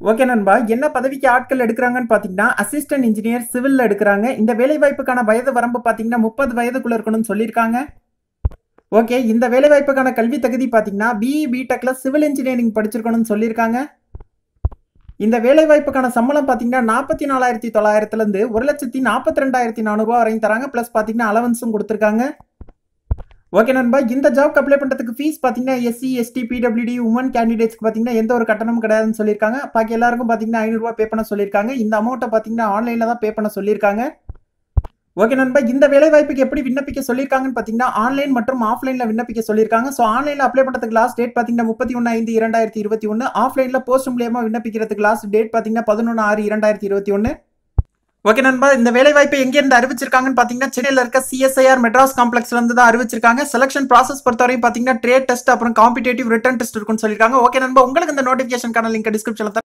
Okay நண்பா என்ன பதவிக்கு ஆட்கள் எடுக்கிறாங்கன்னு பார்த்தீங்கன்னா அசிஸ்டன்ட் இன்ஜினியர் சிவில் எடுக்கிறாங்க. இந்த வேலைவாய்ப்புக்கான வயது வரம்பு பார்த்தீங்கன்னா முப்பது வயதுக்குள்ள இருக்கணும்னு சொல்லியிருக்காங்க. ஓகே இந்த வேலைவாய்ப்புக்கான கல்வி தகுதி பார்த்தீங்கன்னா பிஇ பிடெக்கில் சிவில் இன்ஜினியரிங் படிச்சிருக்கணும்னு சொல்லியிருக்காங்க. இந்த வேலைவாய்ப்புக்கான சம்பளம் பார்த்தீங்கன்னா நாற்பத்தி நாலாயிரத்தி தொள்ளாயிரத்துலேருந்து ஒரு லட்சத்தி நாற்பத்தி ரெண்டாயிரத்தி நானூறுரூவா வரையும் தராங்க. ப்ளஸ் பார்த்தீங்கன்னா அலவன்ஸும் கொடுத்துருக்காங்க. ஓகே நண்பா இந்த ஜாப்க்கு அப்ளை பண்ணுறதுக்கு ஃபீஸ் பார்த்தீங்கன்னா எஸ்சி எஸ்டி பிடபிள்யூடி உமன் கேண்டிடேட்ஸ்க்கு பார்த்தீங்கன்னா எந்த ஒரு கட்டணமும் கிடையாதுன்னு சொல்லியிருக்காங்க. பாக்கி எல்லாருக்கும் பார்த்தீங்கன்னா ஐநூறுரூவா பே பண்ண சொல்லியிருக்காங்க. இந்த அமௌண்ட்டை பார்த்தீங்கன்னா ஆன்லைனில் தான் பே பண்ண சொல்லியிருக்காங்க. ஓகே நண்பா இந்த வேலை வாய்ப்புக்கு எப்படி விண்ணப்பிக்க சொல்லியிருக்காங்கன்னு பார்த்தீங்கன்னா ஆன்லைன் மற்றும் ஆஃப்லைனில் விண்ணப்பிக்க சொல்லியிருக்காங்க. ஸோ ஆன்லைனில் அப்ளை பண்ணுறதுக்கு லாஸ்ட் டேட் பார்த்தீங்கன்னா முப்பத்தி ஒன்று ஐந்து இரண்டாயிரத்தி இருபத்தி ஒன்று ஆஃப்லைனில் போஸ்ட் மூலியமாக விண்ணப்பிக்கிறதுக்கு லாஸ்ட் டேட் பார்த்தீங்கன்னா பதினொன்று ஆறு இரண்டாயிரத்தி இருபத்தி ஒன்று ஓகே நண்பா இந்த வேலை வாய்ப்பை எங்கேருந்து அறிவிச்சிருக்காங்கன்னு பார்த்தீங்கன்னா சென்னையில் இருக்க சிஎஸ்ஐஆர் மெட்ராஸ் காம்ப்ளெக்ஸ்ல இருந்து தான் அறிவிச்சிருக்காங்க. செலக்ஷன் ப்ராசஸ் பொறுத்தவரையும் பார்த்தீங்கன்னா ட்ரேட் டெஸ்ட் அப்புறம் காம்படிட்டிவ் ரிட்டன் டெஸ்ட் இருக்குன்னு சொல்லியிருக்காங்க. ஓகே நண்பா உங்களுக்கு இந்த நோட்டிஃபிகேஷன் லிங்க் டிஸ்கிரிப்ஷன்ல